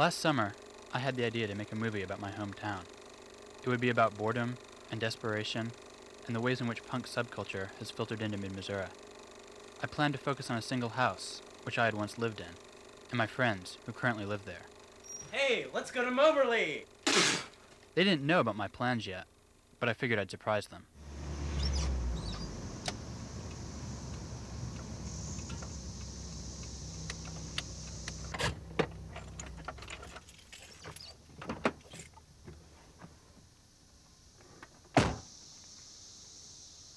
Last summer, I had the idea to make a movie about my hometown. It would be about boredom and desperation and the ways in which punk subculture has filtered into mid Missouri. I planned to focus on a single house, which I had once lived in, and my friends who currently live there. Hey, let's go to Moberly! They didn't know about my plans yet, but I figured I'd surprise them.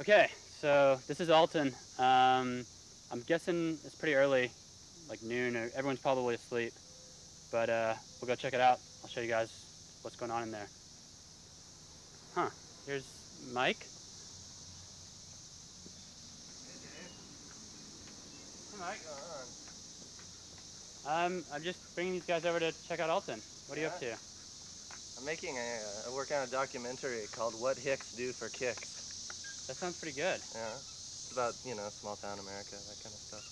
Okay, so this is Alton. Um, I'm guessing it's pretty early, like noon. Or everyone's probably asleep, but uh, we'll go check it out. I'll show you guys what's going on in there. Huh? Here's Mike. Hey, Mike. Um, I'm just bringing these guys over to check out Alton. What are you up to? I'm making a, uh, working on a documentary called What Hicks Do for Kicks. That sounds pretty good. Yeah. It's about, you know, small town America, that kind of stuff.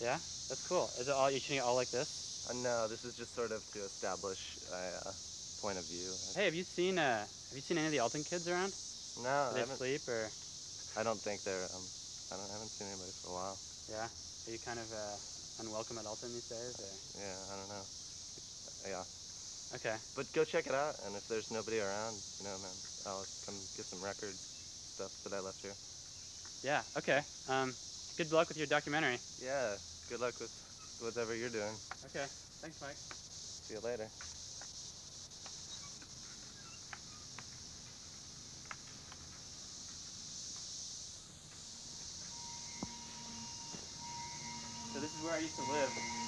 Yeah, that's cool. Is it all you shooting it all like this? Uh, no, this is just sort of to establish a uh, point of view. Hey, have you seen uh, have you seen any of the Alton kids around? No, Do I they haven't. sleep or? I don't think they're. Um, I don't. I haven't seen anybody for a while. Yeah. Are you kind of uh, unwelcome at Alton these days? Or? Yeah, I don't know. Yeah, Okay. but go check it out, and if there's nobody around, you know, man, I'll come get some records stuff that I left here. Yeah. Okay. Um, good luck with your documentary. Yeah. Good luck with whatever you're doing. Okay. Thanks, Mike. See you later. So this is where I used to live.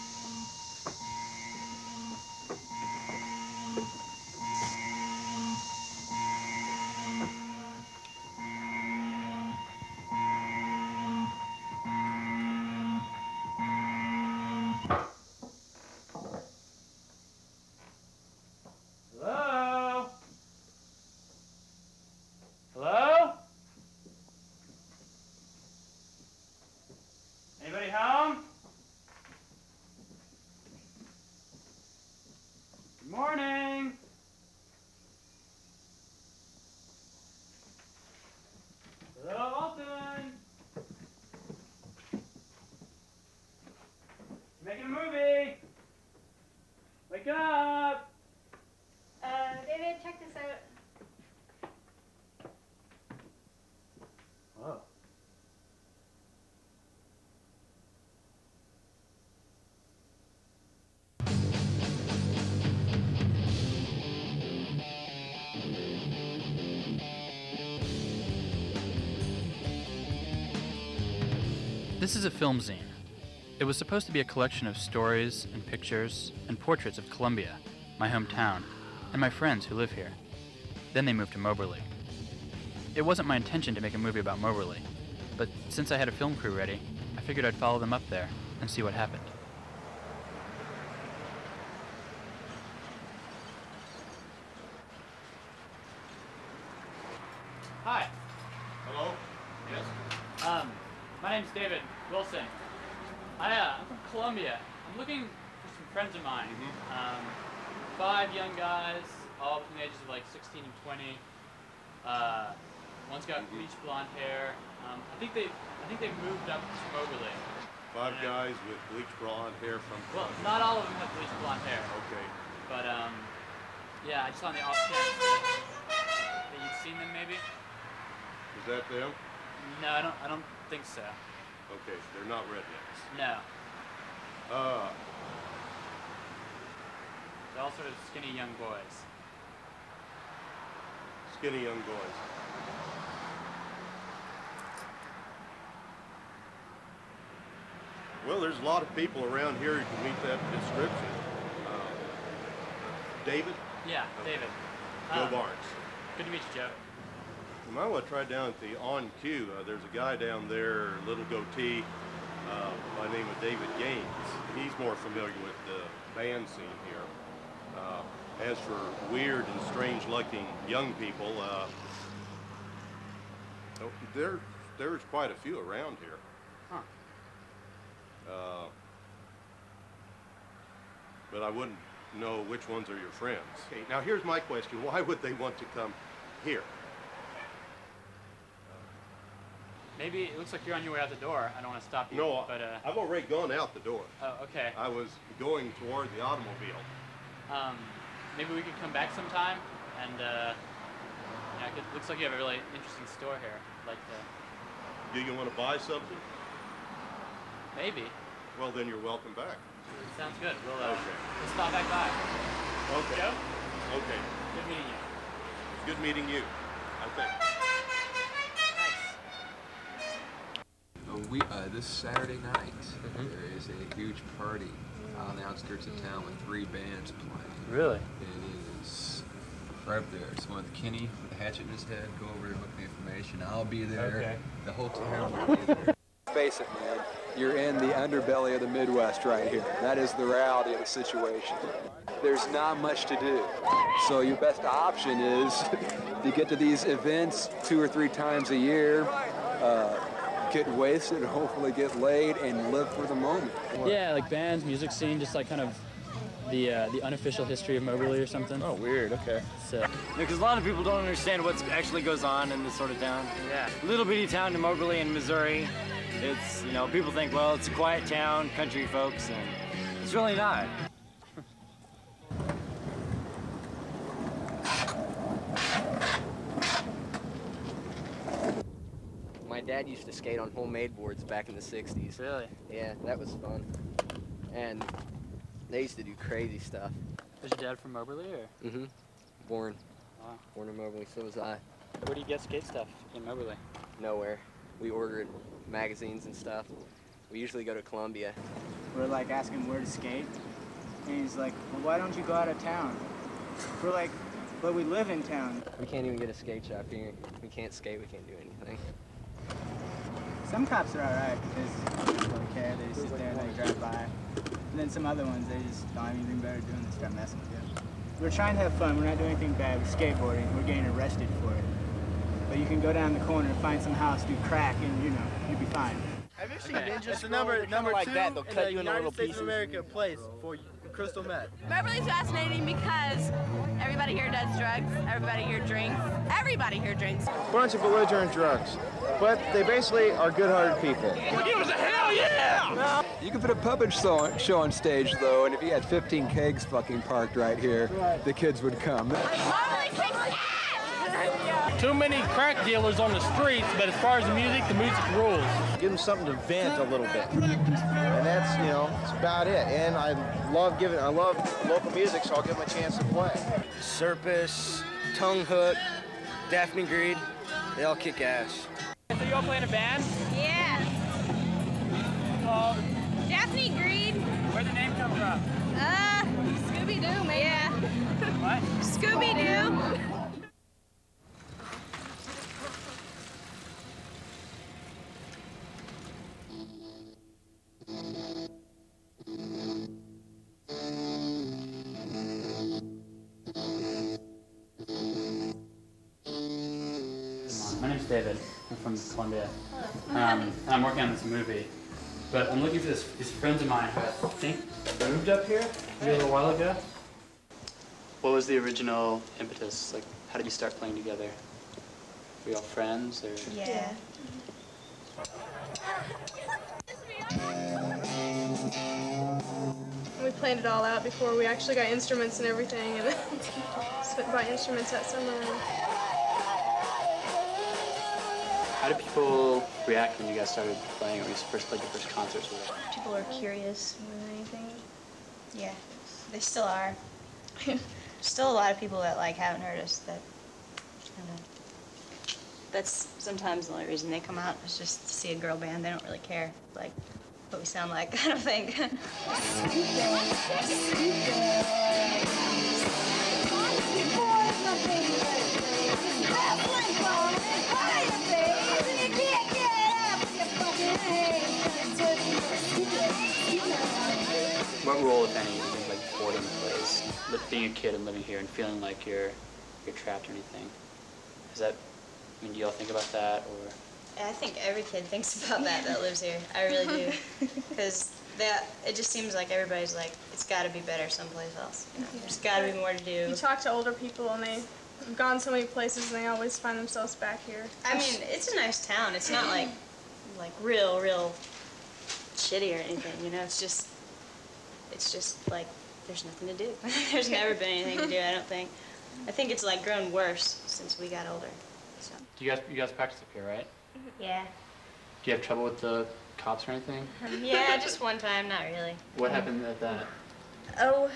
Making a movie. Wake up. Uh, David, check this out. Whoa. This is a film zine. It was supposed to be a collection of stories and pictures and portraits of Columbia, my hometown, and my friends who live here. Then they moved to Moberly. It wasn't my intention to make a movie about Moberly, but since I had a film crew ready, I figured I'd follow them up there and see what happened. Hi. Hello? Yes? Um, my name's David Wilson. I, uh, I'm from Columbia. I'm looking for some friends of mine. Um, five young guys, all from the ages of like 16 and 20. Uh, one's got bleach blonde hair. Um, I think they, I think they moved up to Moberly. Five Yeah. guys with bleach blonde hair from. Well, not all of them have bleach blonde hair, Okay. but um, yeah, I just on the off chance that you've seen them maybe. Is that them? No, I don't. I don't think so. Okay, they're not rednecks. No, Uh, they're all sort of skinny young boys. skinny young boys. Well, there's a lot of people around here who can meet that description. Uh, David, Yeah, David. Joe Um, Barnes. Good to meet you, Joe. You might want to try down at the On Cue. Uh, there's a guy down there, little goatee, uh, by the name of David Gaines. He's more familiar with the band scene here. Uh, as for weird and strange-looking young people, uh, oh, there, there's quite a few around here. Huh. Uh, but I wouldn't know which ones are your friends. Okay, now here's my question. Why would they want to come here? Maybe it looks like you're on your way out the door. I don't want to stop you. No, but uh, I've already gone out the door. oh, okay. I was going toward the automobile. Um, maybe we could come back sometime, and uh, yeah, it looks like you have a really interesting store here. I'd like to, Do you want to buy something? maybe. Well, then you're welcome back. Sounds good. We'll, uh, Okay. we'll stop back by. Okay. Joe, Okay. good meeting you. Good meeting you, I think. We uh, this Saturday night there is a huge party on the outskirts of town with three bands playing. Really? It is right up there. It's one with Kenny with a hatchet in his head. Go over and look at the information. I'll be there. Okay. The whole town will be there. Face it, man. You're in the underbelly of the Midwest right here. That is the reality of the situation. There's not much to do. So your best option is to get to these events two or three times a year, uh, get wasted, hopefully get laid, and live for the moment. Yeah, like bands, music scene, just like kind of the uh, the unofficial history of Moberly or something. Oh, weird. Okay. So Because a lot of people don't understand what actually goes on in this sort of town. Yeah. Little bitty town in Moberly in Missouri. It's, you know, people think, well, it's a quiet town, country folks, and it's really not. Dad used to skate on homemade boards back in the 60s. Really? Yeah, that was fun. And they used to do crazy stuff. Is your dad from Moberly or? Mm-hmm. Born. Wow. Born in Moberly, so was I. Where do you get skate stuff in Moberly? Nowhere. We ordered magazines and stuff. We usually go to Columbia. We're like asking where to skate. And he's like, well, why don't you go out of town? We're like, but we live in town. We can't even get a skate shop here. We can't skate, we can't do anything. Some cops are all right because they don't really care. They just sit there and they drive by. And then some other ones, they just don't have anything better to do and they start messing with you. We're trying to have fun. We're not doing anything bad. We're skateboarding. We're getting arrested for it. But you can go down the corner, find some house, do crack, and you know, you'll be fine. Have you seen Okay. Ninja It's the number number like two that. They'll in cut the you into United little States pieces. of America place for crystal meth. Moberly's fascinating because everybody here does drugs. Everybody here drinks. Everybody here drinks. Bunch of belligerent drugs, but they basically are good-hearted people. Hell yeah! You can put a puppet show show on stage, though, and if you had 15 kegs fucking parked right here, the kids would come. Moberly kicks ass! too many crack dealers on the streets, but as far as the music, the music rules. Give them something to vent a little bit, and that's you know that's about it. And I love giving, I love local music, so I'll give them a chance to play. Surface, Tongue Hook, Daphne Greed, they all kick ass. So you all play in a band? Yeah. Daphne Greed. Where'd the name come from? Uh, Scooby Doo, man. Yeah. What? Scooby I'm Columbia. Um, and I'm working on this movie. But I'm looking for this, these friends of mine who I think moved up here a little while ago. What was the original impetus? Like, how did you start playing together? Were you all friends or? Yeah. We planned it all out before we actually got instruments and everything, and spent by instruments that summer. How did people react when you guys started playing or you first played your first concerts with it? People are curious more than anything. Yeah, they still are. still a lot of people that like haven't heard us that kind of. That's sometimes the only reason they come out is just to see a girl band. They don't really care like what we sound like. I don't think. role, if any, do you think like boredom plays? Li- Being a kid and living here and feeling like you're you're trapped or anything. Is that? I mean, do y'all think about that or? I think every kid thinks about that that lives here. I really do. Because that it just seems like everybody's like it's got to be better someplace else. You know? There's got to be more to do. You talk to older people and they have gone so many places and they always find themselves back here. I mean, it's a nice town. It's not like like real, real shitty or anything. You know, it's just it's just like there's nothing to do. there's never been anything to do. I don't think. I think it's like grown worse since we got older. So Do you guys you guys practice up here, right? yeah, Do you have trouble with the cops or anything? Um, yeah, just one time, not really. What happened at that? Oh,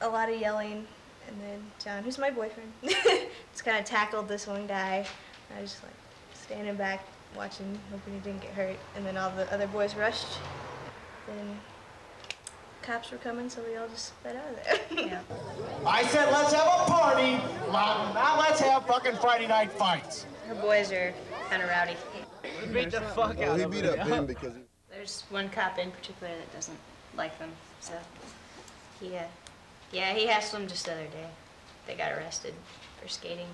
a lot of yelling, and then John, who's my boyfriend, just kind of tackled this one guy. I was just like standing back, watching, hoping he didn't get hurt, and then all the other boys rushed. Then cops were coming, so we all just sped out of there. yeah. I said let's have a party, not not let's have fucking Friday night fights. Her boys are kind of rowdy. beat the fuck Well, he beat up him because he There's one cop in particular that doesn't like them, so he, uh, yeah, he hassled them just the other day. They got arrested for skating.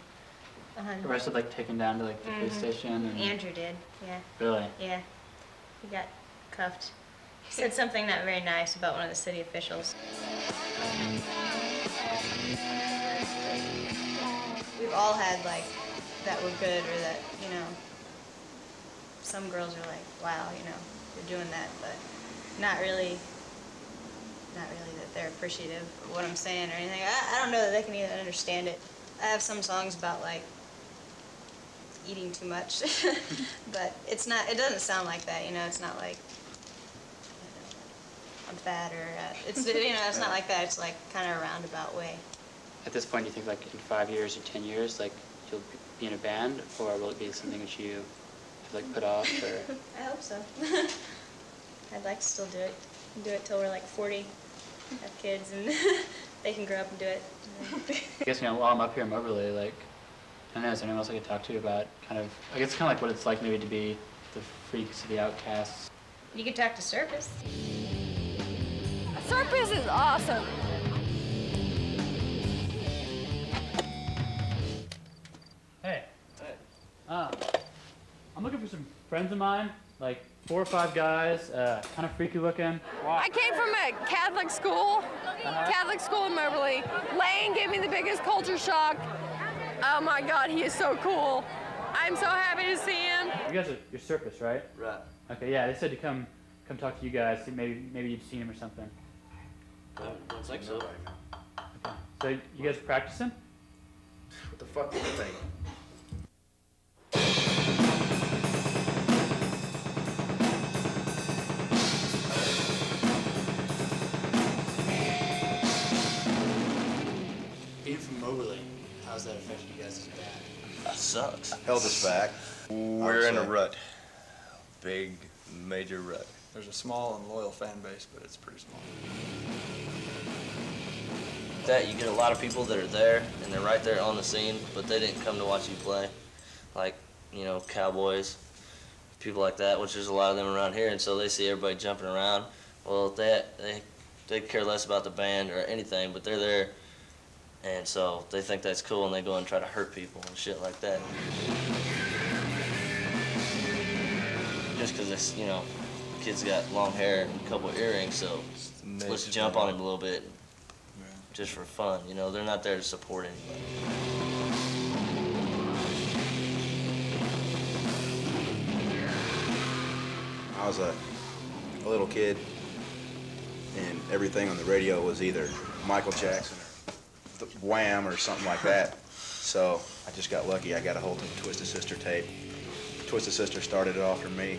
Uh-huh. Arrested, like taken down to like the police Mhm. station and. Andrew did, yeah. Really? Yeah, he got cuffed. He said something not very nice about one of the city officials. We've all had like that were good or that, you know, some girls are like, wow, you know, you're doing that, but not really, not really that they're appreciative of what I'm saying or anything. I, I don't know that they can even understand it. I have some songs about like eating too much, but it's not, it doesn't sound like that, you know, it's not like I'm fat or, uh, it's, you know, it's not like that, it's like kind of a roundabout way. At this point, do you think like in five years or ten years, like you'll be in a band, or will it be something that you have, like put off, or? I hope so. I'd like to still do it, do it till we're like 40, have kids, and they can grow up and do it. I guess you know while I'm up here in Moberly, like I don't know, is there anyone else I could talk to about kind of? I guess kind of like what it's like maybe to be the freaks or the outcasts. You could talk to Circus. Circus is awesome. Hey. Hey. Uh, I'm looking for some friends of mine, like four or five guys, uh, kind of freaky looking. I came from a Catholic school, Catholic school in Moberly. Lane gave me the biggest culture shock. Oh my God, he is so cool. I'm so happy to see him. You guys are your circus, right? Right. Okay, yeah. They said to come, come talk to you guys. Maybe, maybe you've seen him or something. Don't think so. So you guys practicing? What the fuck do you think? Being from Moberly, how's that affected you guys as a band? That sucks. Held us back. We're in a rut. Big, major rut. There's a small and loyal fan base, but it's pretty small. That you get a lot of people that are there and they're right there on the scene, but they didn't come to watch you play. Like, you know, cowboys, people like that, which there's a lot of them around here, and so they see everybody jumping around. Well, they they they care less about the band or anything, but they're there, and so they think that's cool, and they go and try to hurt people and shit like that. Just because this, you know, kid's got long hair and a couple of earrings, so let's jump on him a little bit, just for fun. You know, they're not there to support anybody. I was a, a little kid, and everything on the radio was either Michael Jackson or the Wham or something like that. So I just got lucky. I got a hold of the Twisted Sister tape. Twisted Sister started it off for me.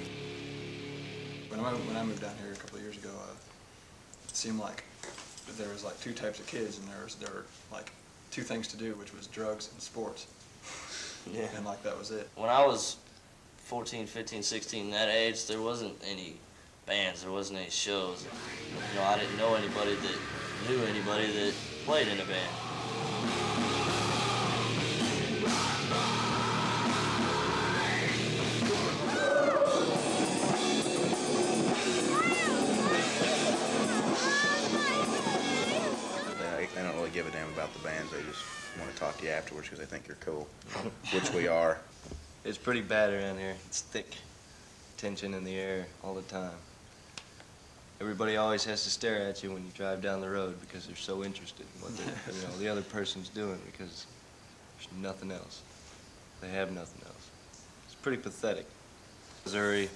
When I, when I moved down here a couple of years ago, uh, it seemed like that there was like two types of kids, and there was there were like two things to do, which was drugs and sports. Yeah. And like that was it. When I was 14, 15, 16, that age, there wasn't any bands, there wasn't any shows. You know, I didn't know anybody that knew anybody that played in a band. Afterwards because they think you're cool, which we are. It's pretty bad around here. It's thick tension in the air all the time. everybody always has to stare at you when you drive down the road because they're so interested in what the, you know, the other person's doing because there's nothing else. They have nothing else. It's pretty pathetic. Missouri,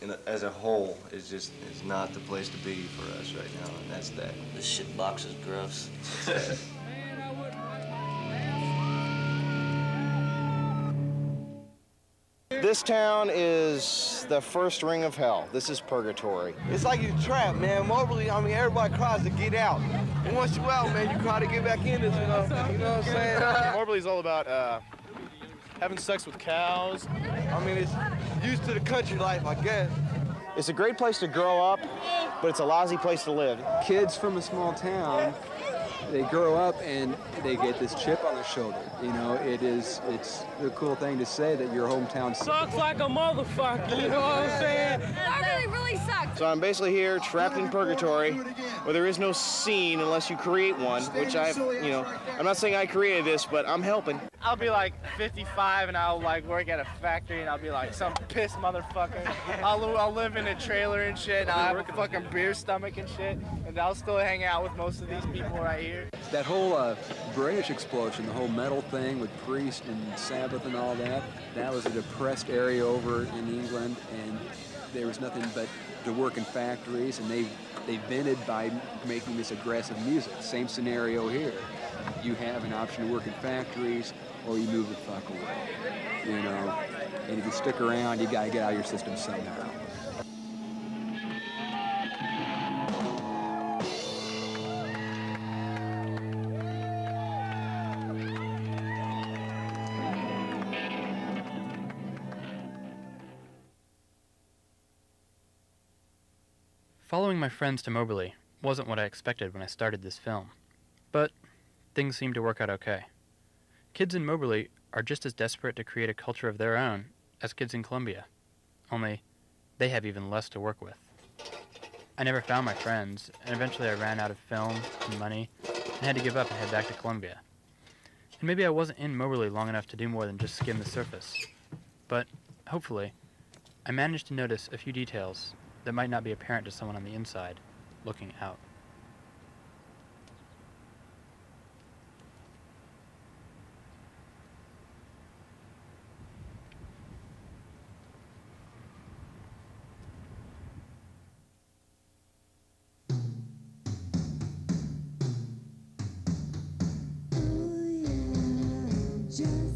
in a, as a whole, is just is not the place to be for us right now, and that's that. This shit box is gross. This town is the first ring of hell. This is purgatory. It's like you're trapped, man. Moberly, I mean, everybody cries to get out. And once you're out, man, you cry to get back in this, you know, you know what I'm saying? Moberly's all about uh, having sex with cows. I mean, it's used to the country life, I guess. It's a great place to grow up, but it's a lousy place to live. Kids from a small town, they grow up and they get this chip on their shoulder. You know, it is, it's a cool thing to say that your hometown Sucks like a motherfucker, you know what I'm saying? That really, really sucks. So I'm basically here trapped in purgatory where there is no scene unless you create one, which I've, you know, I'm not saying I created this, but I'm helping. I'll be like 55 and I'll like work at a factory and I'll be like some pissed motherfucker. I'll, I'll live in a trailer and shit and I'll have a fucking beer stomach and shit and I'll still hang out with most of these people right here. That whole uh, British explosion, the whole metal thing with Priest and Sabbath and all that, that was a depressed area over in England, and there was nothing but to work in factories, and they they vented by making this aggressive music. Same scenario here. You have an option to work in factories, or you move the fuck away. You know, and if you stick around, you gotta get out of your system somehow. Following my friends to Moberly wasn't what I expected when I started this film, but things seem to work out okay. Kids in Moberly are just as desperate to create a culture of their own as kids in Columbia, only they have even less to work with. I never found my friends, and eventually I ran out of film and money and had to give up and head back to Columbia. And maybe I wasn't in Moberly long enough to do more than just skim the surface, but hopefully, I managed to notice a few details that might not be apparent to someone on the inside looking out. Ooh, yeah,